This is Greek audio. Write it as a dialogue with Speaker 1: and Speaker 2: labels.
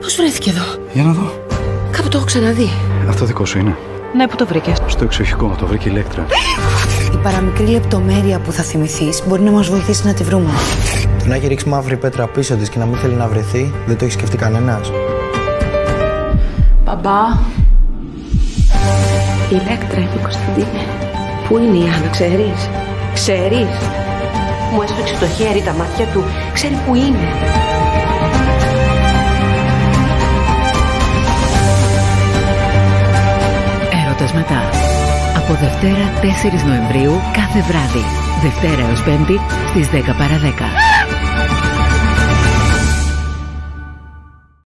Speaker 1: Πώς βρέθηκε εδώ;
Speaker 2: Για να δω.
Speaker 1: Κάπου το έχω ξαναδεί.
Speaker 2: Αυτό δικό σου είναι.
Speaker 1: Ναι, που το βρήκες.
Speaker 2: Στο εξοχικό, το βρήκε η Ηλέκτρα.
Speaker 3: Η παραμικρή λεπτομέρεια που θα θυμηθείς μπορεί να μας βοηθήσει να τη βρούμε.
Speaker 4: Το να έχει ρίξει μαύρη πέτρα πίσω της και να μην θέλει να βρεθεί, δεν το έχει σκεφτεί κανένας.
Speaker 1: Μπαμπά. Η Ηλέκτρα είναι Κωνσταντίνε. Πού είναι η Άννα, ξέρεις; Ξέρεις; Μου έσφαξε το χέρι, τα μάτια του. Ξέρει που είναι.
Speaker 5: Έρωτας μετά. Από Δευτέρα 4 Νοεμβρίου κάθε βράδυ. Δευτέρα έως Πέμπτη στις 10 παρα 10.